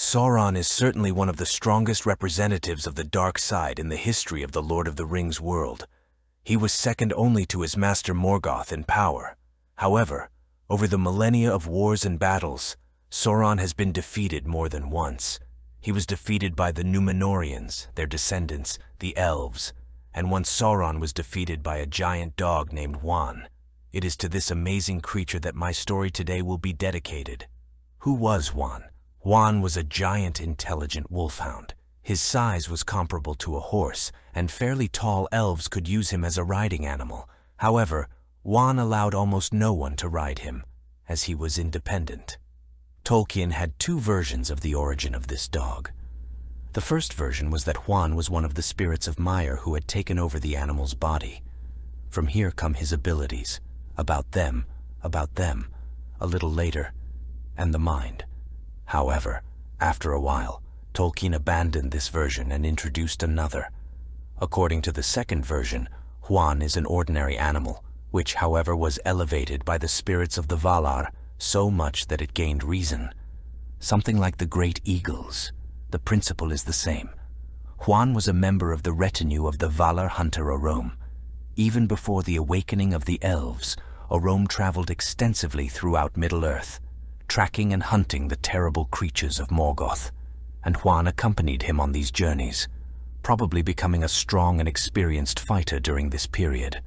Sauron is certainly one of the strongest representatives of the dark side in the history of the Lord of the Rings world. He was second only to his master Morgoth in power. However, over the millennia of wars and battles, Sauron has been defeated more than once. He was defeated by the Numenorians, their descendants, the Elves, and once Sauron was defeated by a giant dog named Huan. It is to this amazing creature that my story today will be dedicated. Who was Huan? Huan was a giant intelligent wolfhound. His size was comparable to a horse, and fairly tall elves could use him as a riding animal. However, Huan allowed almost no one to ride him, as he was independent. Tolkien had two versions of the origin of this dog. The first version was that Huan was one of the spirits of Maiar who had taken over the animal's body. From here come his abilities, about them, about them, a little later, and the mind. However, after a while, Tolkien abandoned this version and introduced another. According to the second version, Huan is an ordinary animal, which, however, was elevated by the spirits of the Valar so much that it gained reason. Something like the great eagles. The principle is the same. Huan was a member of the retinue of the Valar hunter Orome. Even before the awakening of the elves, Orome traveled extensively throughout Middle-earth, tracking and hunting the terrible creatures of Morgoth, and Huan accompanied him on these journeys, probably becoming a strong and experienced fighter during this period.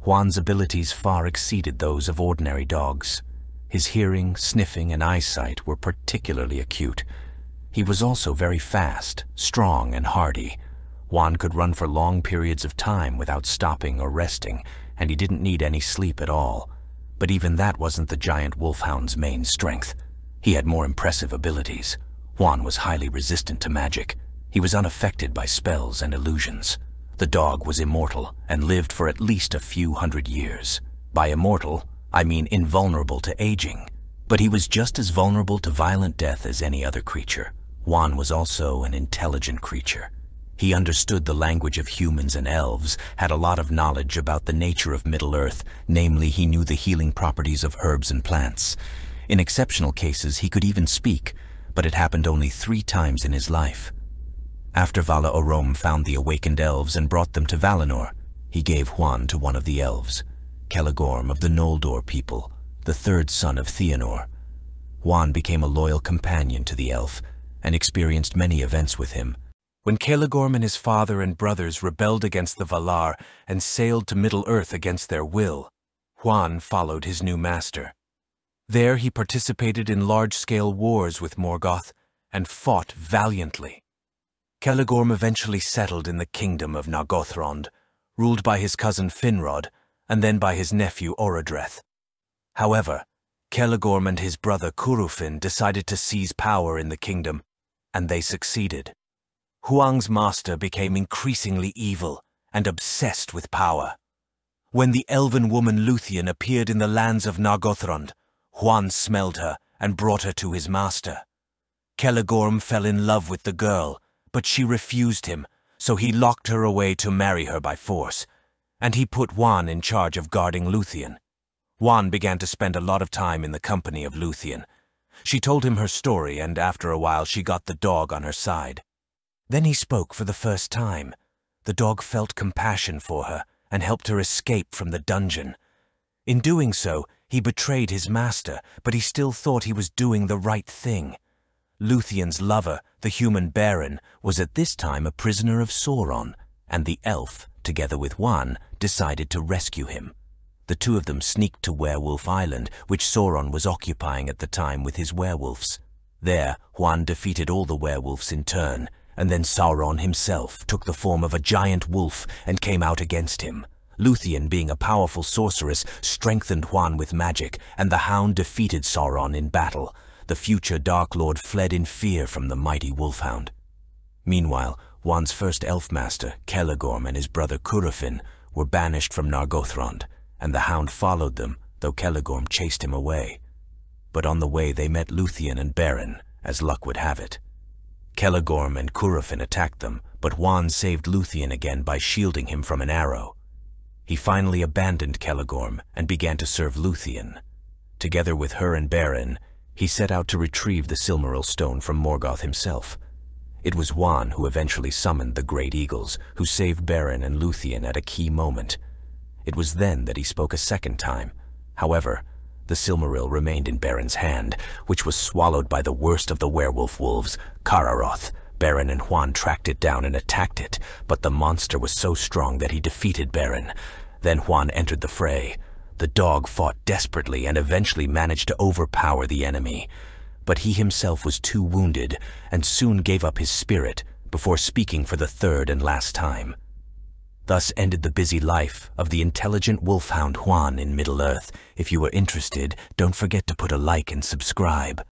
Huan's abilities far exceeded those of ordinary dogs. His hearing, sniffing, and eyesight were particularly acute. He was also very fast, strong, and hardy. Huan could run for long periods of time without stopping or resting, and he didn't need any sleep at all. But even that wasn't the giant wolfhound's main strength. He had more impressive abilities. Huan was highly resistant to magic. He was unaffected by spells and illusions. The dog was immortal and lived for at least a few hundred years. By immortal, I mean invulnerable to aging, but he was just as vulnerable to violent death as any other creature. Huan was also an intelligent creature. He understood the language of humans and elves, had a lot of knowledge about the nature of Middle-earth, namely he knew the healing properties of herbs and plants. In exceptional cases, he could even speak, but it happened only three times in his life. After Vala Orome found the awakened elves and brought them to Valinor, he gave Huan to one of the elves. Celegorm of the Noldor people, the third son of Feanor. Huan became a loyal companion to the elf and experienced many events with him. When Celegorm and his father and brothers rebelled against the Valar and sailed to Middle-earth against their will, Huan followed his new master. There he participated in large-scale wars with Morgoth and fought valiantly. Celegorm eventually settled in the kingdom of Nargothrond, ruled by his cousin Finrod and then by his nephew Orodreth. However, Celegorm and his brother Curufin decided to seize power in the kingdom, and they succeeded. Huan's master became increasingly evil and obsessed with power. When the elven woman Luthien appeared in the lands of Nargothrond, Huan smelled her and brought her to his master. Celegorm fell in love with the girl, but she refused him, so he locked her away to marry her by force, and he put Huan in charge of guarding Luthien. Huan began to spend a lot of time in the company of Luthien. She told him her story, and after a while she got the dog on her side. Then he spoke for the first time. The dog felt compassion for her and helped her escape from the dungeon. In doing so, he betrayed his master, but he still thought he was doing the right thing. Luthien's lover, the human Beren, was at this time a prisoner of Sauron, and the elf, together with Huan, decided to rescue him. The two of them sneaked to Werewolf Island, which Sauron was occupying at the time with his werewolves. There, Huan defeated all the werewolves in turn, and then Sauron himself took the form of a giant wolf and came out against him. Luthien, being a powerful sorceress, strengthened Huan with magic, and the Hound defeated Sauron in battle. The future Dark Lord fled in fear from the mighty Wolfhound. Meanwhile, Huan's first elf master, Celegorm, and his brother Curufin were banished from Nargothrond, and the Hound followed them, though Celegorm chased him away. But on the way they met Luthien and Beren, as luck would have it. Celegorm and Curufin attacked them, but Huan saved Luthien again by shielding him from an arrow. He finally abandoned Celegorm and began to serve Luthien. Together with her and Beren, he set out to retrieve the Silmaril stone from Morgoth himself. It was Huan who eventually summoned the Great Eagles, who saved Beren and Luthien at a key moment. It was then that he spoke a second time. However, the Silmaril remained in Beren's hand, which was swallowed by the worst of the werewolf wolves, Carcharoth. Beren and Huan tracked it down and attacked it, but the monster was so strong that he defeated Beren. Then Huan entered the fray. The dog fought desperately and eventually managed to overpower the enemy. But he himself was too wounded and soon gave up his spirit before speaking for the third and last time. Thus ended the busy life of the intelligent wolfhound Huan in Middle-earth. If you were interested, don't forget to put a like and subscribe.